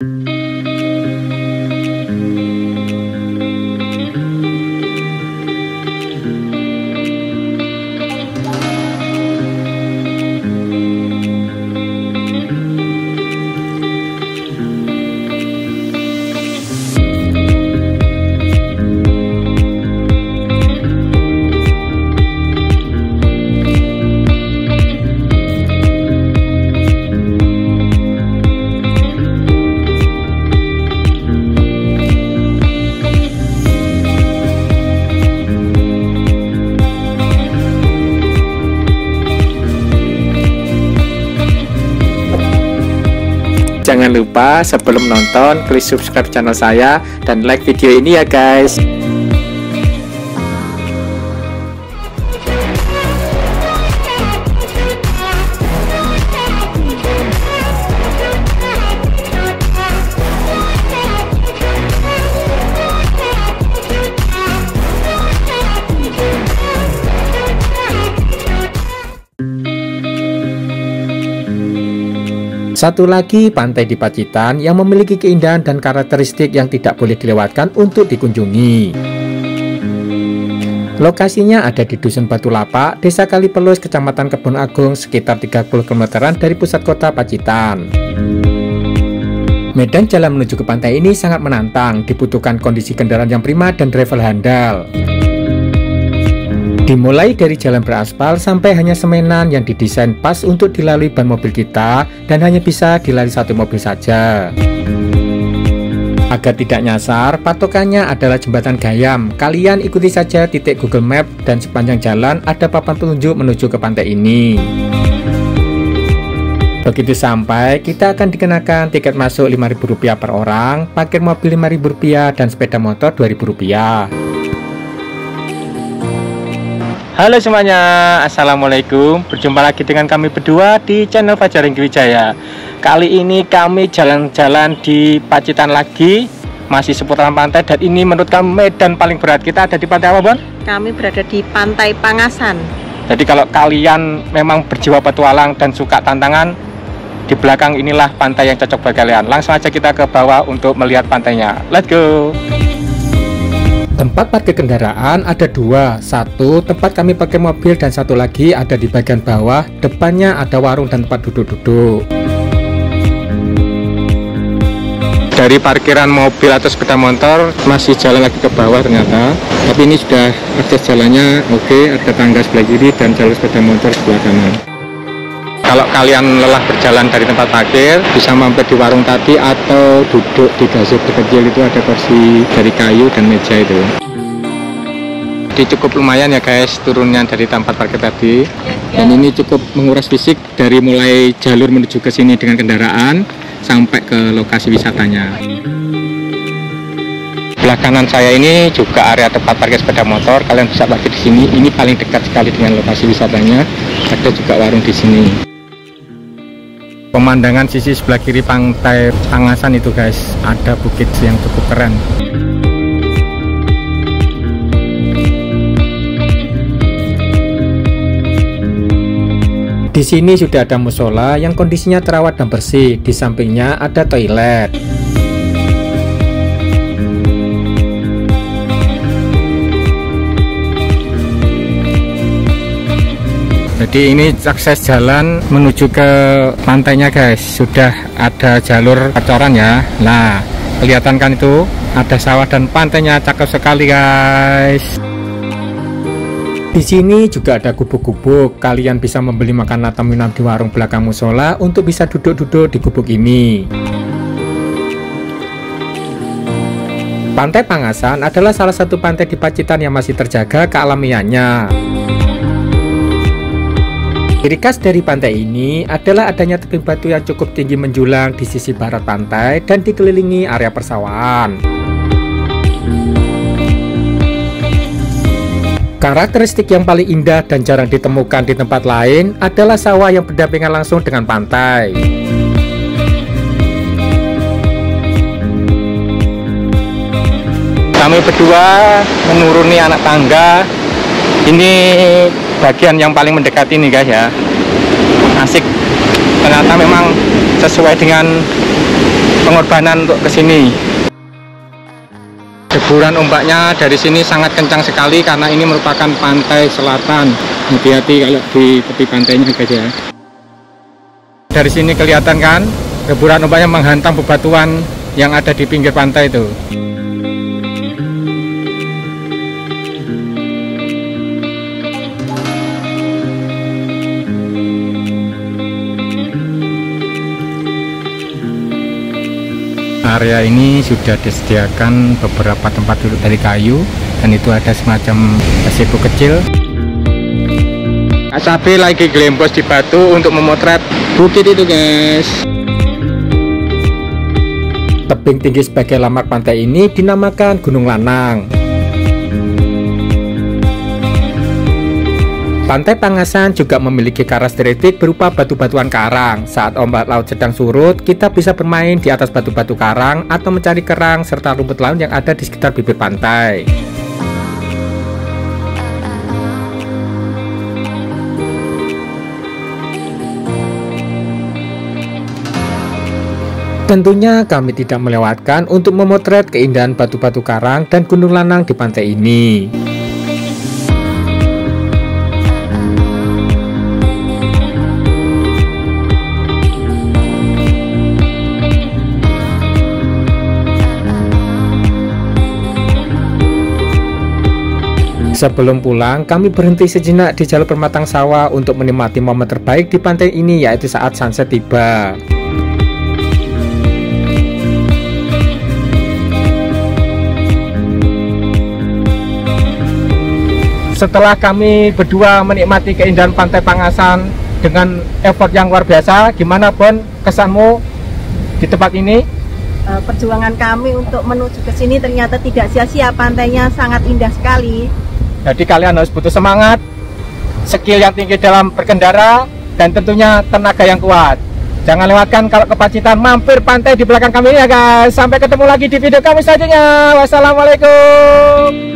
Mm-hmm. Jangan lupa sebelum nonton klik subscribe channel saya dan like video ini ya guys. Satu lagi pantai di Pacitan yang memiliki keindahan dan karakteristik yang tidak boleh dilewatkan untuk dikunjungi. Lokasinya ada di Dusun Batu Lapak, Desa Kalipelus, Kecamatan Kebun Agung, sekitar 30 km dari pusat kota Pacitan. Medan jalan menuju ke pantai ini sangat menantang, dibutuhkan kondisi kendaraan yang prima dan driver handal. Dimulai dari jalan beraspal sampai hanya semenan yang didesain pas untuk dilalui ban mobil kita dan hanya bisa dilalui satu mobil saja. Agar tidak nyasar, patokannya adalah jembatan Gayam. Kalian ikuti saja titik Google Map dan sepanjang jalan ada papan petunjuk menuju ke pantai ini. Begitu sampai, kita akan dikenakan tiket masuk Rp5.000 per orang, parkir mobil Rp5.000 dan sepeda motor Rp2.000. Halo semuanya, Assalamualaikum. Berjumpa lagi dengan kami berdua di channel Fajar Wijaya Kali ini kami jalan-jalan di Pacitan lagi Masih seputaran pantai dan ini menurut kami medan paling berat. Kita ada di pantai apa Bon? Kami berada di Pantai Pangasan. Jadi kalau kalian memang berjiwa petualang dan suka tantangan Di belakang inilah pantai yang cocok bagi kalian. Langsung aja kita ke bawah untuk melihat pantainya. Let's go! Tempat parkir kendaraan ada dua, satu tempat kami pakai mobil dan satu lagi ada di bagian bawah, depannya ada warung dan tempat duduk-duduk. Dari parkiran mobil atau sepeda motor masih jalan lagi ke bawah ternyata, tapi ini sudah akses jalannya oke, ada tangga sebelah kiri dan jalur sepeda motor sebelah kanan. Kalau kalian lelah berjalan dari tempat parkir, bisa mampir di warung tadi atau duduk di gazebo kecil itu ada kursi dari kayu dan meja itu. Jadi cukup lumayan ya guys turunnya dari tempat parkir tadi. Dan ini cukup menguras fisik dari mulai jalur menuju ke sini dengan kendaraan sampai ke lokasi wisatanya. Belah kanan saya ini juga area tempat parkir sepeda motor. Kalian bisa parkir di sini. Ini paling dekat sekali dengan lokasi wisatanya. Ada juga warung di sini pemandangan sisi sebelah kiri pantai Pangasan itu guys. Ada bukit yang cukup keren. Di sini sudah ada musola yang kondisinya terawat dan bersih. Di sampingnya ada toilet jadi ini akses jalan menuju ke pantainya guys. Sudah ada jalur pacoran ya. Nah kelihatan kan itu? Ada sawah dan pantainya. Cakep sekali guys. Di sini juga ada gubuk-gubuk. Kalian bisa membeli makanan atau minum di warung belakang musola untuk bisa duduk-duduk di gubuk ini. Pantai Pangasan adalah salah satu pantai di Pacitan yang masih terjaga kealamiannya. Ciri khas dari pantai ini adalah adanya tebing batu yang cukup tinggi menjulang di sisi barat pantai dan dikelilingi area persawahan. Karakteristik yang paling indah dan jarang ditemukan di tempat lain adalah sawah yang berdampingan langsung dengan pantai. Kami berdua menuruni anak tangga. Ini bagian yang paling mendekat ini guys ya asik ternyata memang sesuai dengan pengorbanan untuk ke sini. Deburan ombaknya dari sini sangat kencang sekali karena ini merupakan pantai selatan. Hati-hati kalau di tepi pantainya guys ya. Dari sini kelihatan kan, deburan ombaknya menghantam bebatuan yang ada di pinggir pantai itu. Area ini sudah disediakan beberapa tempat duduk dari kayu dan itu ada semacam gazebo kecil. Asabi lagi gelembos di batu untuk memotret bukit itu guys. Tebing tinggi sebagai lamak pantai ini dinamakan Gunung Lanang Pantai Pangasan juga memiliki karakteristik berupa batu-batuan karang. Saat ombak laut sedang surut, kita bisa bermain di atas batu-batu karang atau mencari kerang serta rumput laut yang ada di sekitar bibir pantai. Tentunya kami tidak melewatkan untuk memotret keindahan batu-batu karang dan gunung lanang di pantai ini. Sebelum pulang, kami berhenti sejenak di jalur permatang sawah untuk menikmati momen terbaik di pantai ini yaitu saat sunset tiba. Setelah kami berdua menikmati keindahan pantai Pangasan dengan effort yang luar biasa, gimana Bon kesanmu di tempat ini? Eh, perjuangan kami untuk menuju ke sini ternyata tidak sia-sia. Pantainya sangat indah sekali. Jadi kalian harus butuh semangat, skill yang tinggi dalam berkendara, dan tentunya tenaga yang kuat. Jangan lewatkan kalau ke Pacitan, mampir pantai di belakang kami ya guys. Sampai ketemu lagi di video kami selanjutnya. Wassalamualaikum.